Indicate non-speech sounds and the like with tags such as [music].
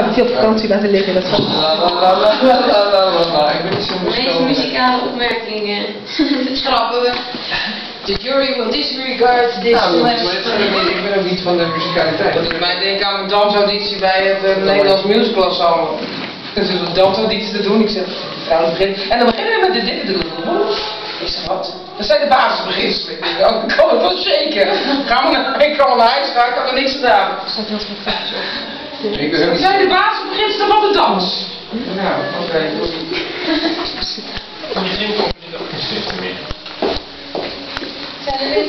Ik ga het je op vakantie laten liggen. Dat gaat... Deze muzikale opmerkingen [laughs] schrappen we. The jury will disregard this nou, Ik ben ook niet van de musicaliteit. Ik mij denk aan een dansauditie bij het uh, Nederlands musical Ensemble. Dus een dansauditie te doen. Ik zeg, nou, het begin. En dan beginnen we met de dingen te doen. Ik zeg, wat? Dat zijn de basisbeginselen. Oh, ik kan het wel zeker. Gaan we naar, ik kan naar huis, ga, ik er niks gedaan. Ik zat heel zo. Ik zijn de baas van van de dans. Nou, oké. Misschien komt er niet op de meer. Zijn er weer